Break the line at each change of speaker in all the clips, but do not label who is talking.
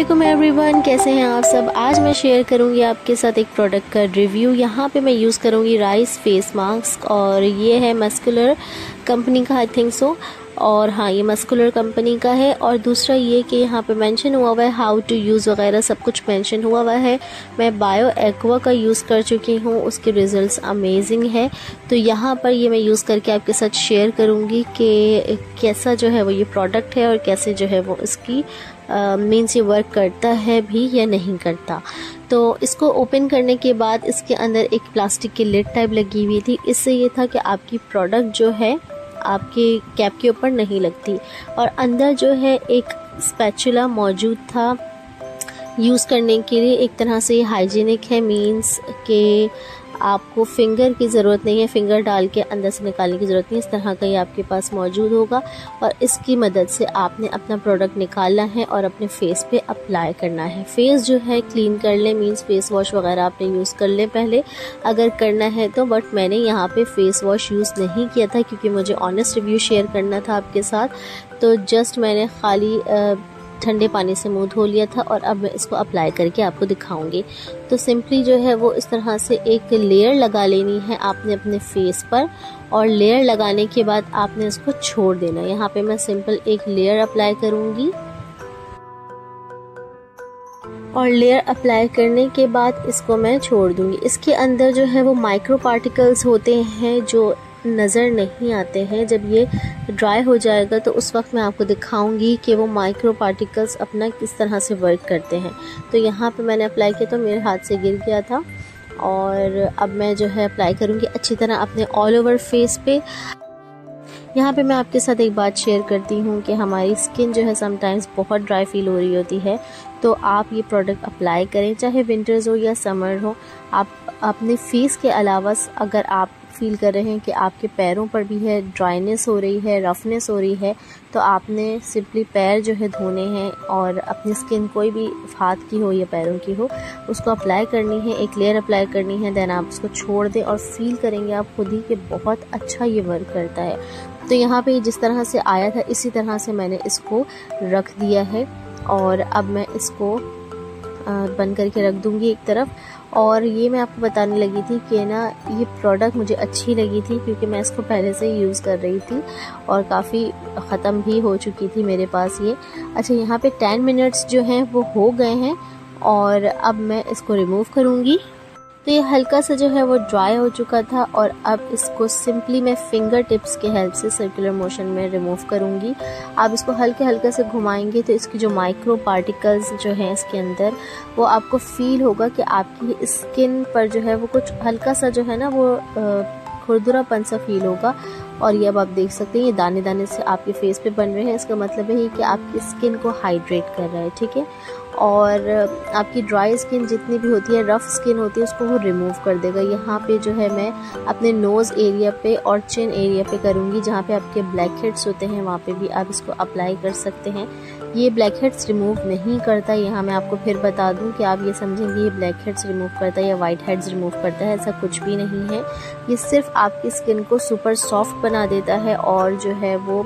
Everyone कैसे हैं आप सब? आज मैं शेयर करूँगी आपके साथ एक प्रोडक्ट का रिव्यू यहाँ पे मैं यूज़ करूँगी राइस फेस मास्क और ये है मस्कुलर कंपनी का आई थिंक सो और हाँ ये मस्कुलर कंपनी का है। और दूसरा ये कि यहाँ पे मेंशन हुआ हुआ है हाउ टू यूज़ वगैरह, सब कुछ मेंशन हुआ हुआ है। मैं बायो एक्वा का यूज़ कर चुकी हूँ, उसके रिज़ल्ट्स अमेजिंग है। तो यहाँ पर ये मैं यूज़ करके आपके साथ शेयर करूँगी कि कैसा जो है वो ये प्रोडक्ट है और कैसे जो है वो इसकी मीन्स ये वर्क करता है भी या नहीं करता। तो इसको ओपन करने के बाद इसके अंदर एक प्लास्टिक की लिड टाइप लगी हुई थी। इससे ये था कि आपकी प्रोडक्ट जो है, आपके कैप के ऊपर नहीं लगती। और अंदर जो है एक स्पैचुला मौजूद था यूज़ करने के लिए। एक तरह से हाइजीनिक है मीन्स के आपको फिंगर की ज़रूरत नहीं है फिंगर डाल के अंदर से निकालने की ज़रूरत नहीं, इस तरह का ये आपके पास मौजूद होगा और इसकी मदद से आपने अपना प्रोडक्ट निकालना है और अपने फेस पे अप्लाई करना है। फेस जो है क्लीन कर लें मीन्स फेस वॉश वगैरह आपने यूज़ कर लें पहले। अगर करना है तो बट मैंने यहाँ पे फेस वॉश यूज़ नहीं किया था क्योंकि मुझे ऑनेस्ट रिव्यू शेयर करना था आपके साथ। तो जस्ट मैंने खाली ठंडे पानी से मुँह धो लिया था और अब मैं इसको अप्लाई करके आपको दिखाऊँगी। तो सिंपली जो है वो इस तरह से एक लेयर लगा लेनी है आपने अपने फेस पर और लेयर लगाने के बाद आपने इसको छोड़ देना। यहाँ पे मैं सिंपल एक लेयर अप्लाई करूँगी। और लेयर अप्लाई करने के बाद इसको मैं छोड़ दूँगी। इसके अंदर जो है वो माइक्रो पार्टिकल्स होते हैं जो नज़र नहीं आते हैं। जब ये ड्राई हो जाएगा तो उस वक्त मैं आपको दिखाऊँगी कि वो माइक्रो पार्टिकल्स अपना किस तरह से वर्क करते हैं। तो यहाँ पे मैंने अप्लाई किया तो मेरे हाथ से गिर गया था। और अब मैं जो है अप्लाई करूँगी अच्छी तरह अपने ऑल ओवर फेस पे। यहाँ पे मैं आपके साथ एक बात शेयर करती हूँ कि हमारी स्किन जो है समटाइम्स बहुत ड्राई फील हो रही होती है। तो आप ये प्रोडक्ट अप्लाई करें, चाहे विंटर्स हो या समर हो। आप अपने फेस के अलावा अगर आप फील कर रहे हैं कि आपके पैरों पर भी है ड्राइनेस हो रही है रफनेस हो रही है तो आपने सिंपली पैर जो है धोने हैं और अपनी स्किन कोई भी हाथ की हो या पैरों की हो, उसको अप्लाई करनी है, एक लेयर अप्लाई करनी है देन आप उसको छोड़ दें और फील करेंगे आप खुद ही कि बहुत अच्छा ये वर्क करता है। तो यहाँ पे जिस तरह से आया था, इसी तरह से मैंने इसको रख दिया है और अब मैं इसको बंद करके रख दूँगी एक तरफ़। और ये मैं आपको बताने लगी थी कि ना, ये प्रोडक्ट मुझे अच्छी लगी थी क्योंकि मैं इसको पहले से यूज़ कर रही थी और काफ़ी ख़त्म भी हो चुकी थी मेरे पास ये। अच्छा यहाँ पे टेन मिनट्स जो हैं वो हो गए हैं और अब मैं इसको रिमूव करूँगी। तो ये हल्का सा जो है वो ड्राई हो चुका था और अब इसको सिंपली मैं फिंगर टिप्स के हेल्प से सर्कुलर मोशन में रिमूव करूँगी। आप इसको हल्के हल्के से घुमाएँगे तो इसकी जो माइक्रो पार्टिकल्स जो हैं इसके अंदर, वो आपको फील होगा कि आपकी स्किन पर जो है वो कुछ हल्का सा जो है ना वो खुरदुरापन सा फील होगा। और ये अब आप देख सकते हैं, ये दाने दाने से आपके फेस पे बन रहे हैं। इसका मतलब है कि आपकी स्किन को हाइड्रेट कर रहा है, ठीक है? और आपकी ड्राई स्किन जितनी भी होती है रफ़ स्किन होती है, उसको वो रिमूव कर देगा। यहाँ पे जो है मैं अपने नोज़ एरिया पे और चिन एरिया पे करूँगी, जहाँ पे आपके ब्लैक हेड्स होते हैं, वहाँ पे भी आप इसको अप्लाई कर सकते हैं। ये ब्लैक हेड्स रिमूव नहीं करता, यहाँ मैं आपको फिर बता दूँ कि आप ये समझेंगे, ये ब्लैक हेड्स रिमूव करता है या वाइट हेड्स रिमूव करता है, ऐसा कुछ भी नहीं है। ये सिर्फ़ आपकी स्किन को सुपर सॉफ्ट बना देता है और जो है वो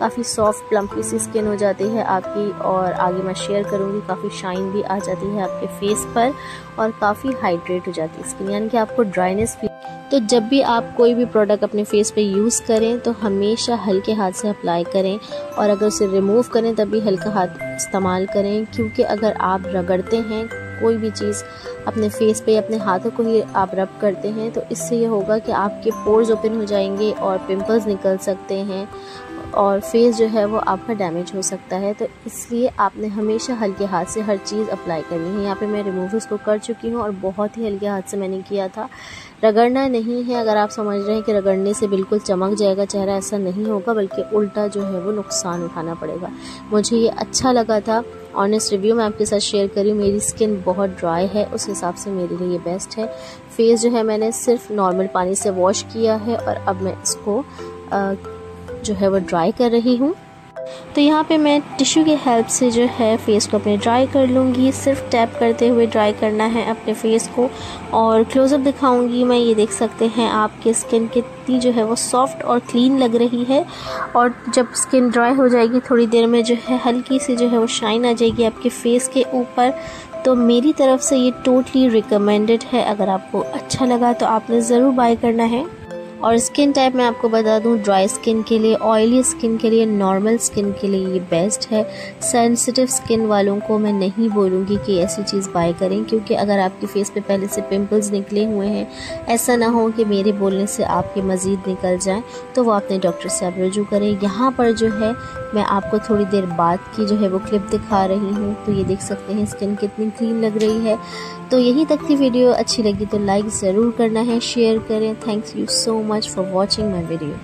काफ़ी सॉफ्ट प्लम्पी सी स्किन हो जाती है आपकी और आगे मैं शेयर करूँगी, काफ़ी शाइन भी आ जाती है आपके फेस पर और काफ़ी हाइड्रेट हो जाती है स्किन यानी कि आपको ड्राइनेस भी तो जब भी आप कोई भी प्रोडक्ट अपने फेस पे यूज़ करें तो हमेशा हल्के हाथ से अप्लाई करें और अगर उसे रिमूव करें, तब भी हल्का हाथ इस्तेमाल करें, क्योंकि अगर आप रगड़ते हैं कोई भी चीज़ अपने फेस पे अपने हाथों को ही आप रब करते हैं तो इससे ये होगा कि आपके पोर्स ओपन हो जाएँगे और पिंपल्स निकल सकते हैं और फेस जो है वो आपका डैमेज हो सकता है तो इसलिए आपने हमेशा हल्के हाथ से हर चीज़ अप्लाई करनी है। यहाँ पे मैं रिमूव इसको कर चुकी हूँ और बहुत ही हल्के हाथ से मैंने किया था। रगड़ना नहीं है अगर आप समझ रहे हैं कि रगड़ने से बिल्कुल चमक जाएगा चेहरा ऐसा नहीं होगा बल्कि उल्टा जो है वो नुकसान उठाना पड़ेगा। मुझे ये अच्छा लगा था। ऑनेस्ट रिव्यू मैं आपके साथ शेयर करी। मेरी स्किन बहुत ड्राई है उस हिसाब से मेरे लिए ये बेस्ट है। फेस जो है मैंने सिर्फ़ नॉर्मल पानी से वॉश किया है और अब मैं इसको आ, जो है वो ड्राई कर रही हूँ। तो यहाँ पे मैं टिश्यू के हेल्प से जो है फ़ेस को अपने ड्राई कर लूँगी। सिर्फ़ टैप करते हुए ड्राई करना है अपने फ़ेस को। और क्लोज़अप दिखाऊँगी मैं। ये देख सकते हैं आपकी स्किन कितनी जो है वो सॉफ्ट और क्लीन लग रही है। और जब स्किन ड्राई हो जाएगी थोड़ी देर में जो है हल्की सी जो है वो शाइन आ जाएगी आपके फ़ेस के ऊपर। तो मेरी तरफ़ से ये टोटली रिकमेंडेड है। अगर आपको अच्छा लगा तो आपने ज़रूर बाय करना है। और स्किन टाइप मैं आपको बता दूँ ड्राई स्किन के लिए ऑयली स्किन के लिए नॉर्मल स्किन के लिए ये बेस्ट है। सेंसिटिव स्किन वालों को मैं नहीं बोलूँगी कि ऐसी चीज़ बाय करें, क्योंकि अगर आपके फेस पे पहले से पिंपल्स निकले हुए हैं, ऐसा ना हो कि मेरे बोलने से आपके मज़ीद निकल जाएँ तो वो अपने डॉक्टर से आप रजू करें। यहाँ पर जो है मैं आपको थोड़ी देर बाद की जो है वो क्लिप दिखा रही हूँ। तो ये देख सकते हैं स्किन कितनी क्लीन लग रही है। तो यहीं तक की वीडियो अच्छी लगी तो लाइक ज़रूर करना है शेयर करें। Thank you so much for watching my video.